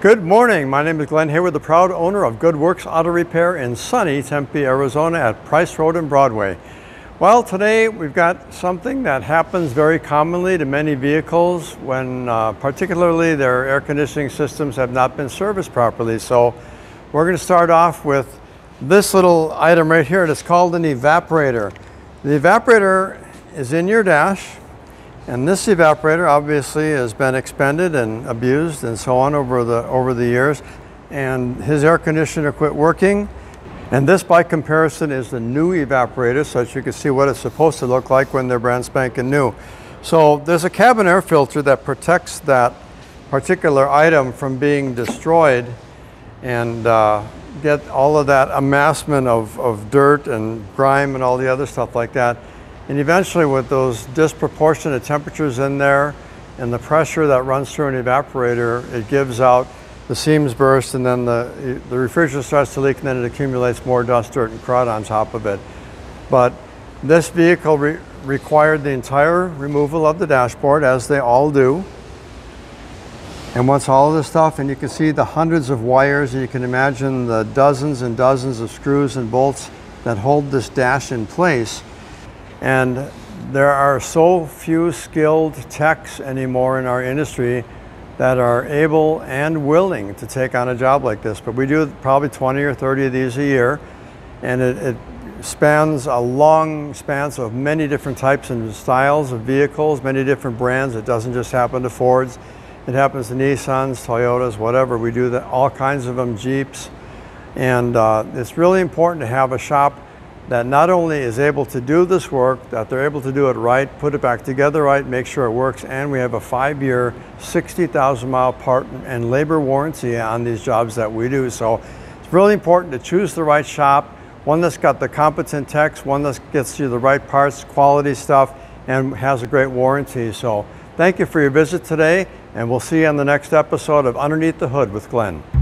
Good morning. My name is Glen Hayward, the proud owner of Good Works Auto Repair in sunny Tempe, Arizona at Price Road and Broadway. Well, today we've got something that happens very commonly to many vehicles when uh, particularly their air conditioning systems have not been serviced properly. So we're going to start off with this little item right here. It's called an evaporator. The evaporator is in your dash and this evaporator obviously has been expended and abused and so on over the, over the years. And his air conditioner quit working. And this by comparison is the new evaporator so that you can see what it's supposed to look like when they're brand spanking new. So there's a cabin air filter that protects that particular item from being destroyed and uh, get all of that amassment of, of dirt and grime and all the other stuff like that. And eventually with those disproportionate temperatures in there and the pressure that runs through an evaporator, it gives out, the seams burst and then the, the refrigerant starts to leak and then it accumulates more dust, dirt and crud on top of it. But this vehicle re required the entire removal of the dashboard as they all do. And once all of this stuff, and you can see the hundreds of wires, and you can imagine the dozens and dozens of screws and bolts that hold this dash in place, and there are so few skilled techs anymore in our industry that are able and willing to take on a job like this. But we do probably 20 or 30 of these a year, and it, it spans a long span of many different types and styles of vehicles, many different brands. It doesn't just happen to Fords. It happens to Nissans, Toyotas, whatever. We do the, all kinds of them, Jeeps. And uh, it's really important to have a shop that not only is able to do this work, that they're able to do it right, put it back together right, make sure it works, and we have a five-year, 60,000 mile part and labor warranty on these jobs that we do. So it's really important to choose the right shop, one that's got the competent techs, one that gets you the right parts, quality stuff, and has a great warranty. So thank you for your visit today, and we'll see you on the next episode of Underneath the Hood with Glen.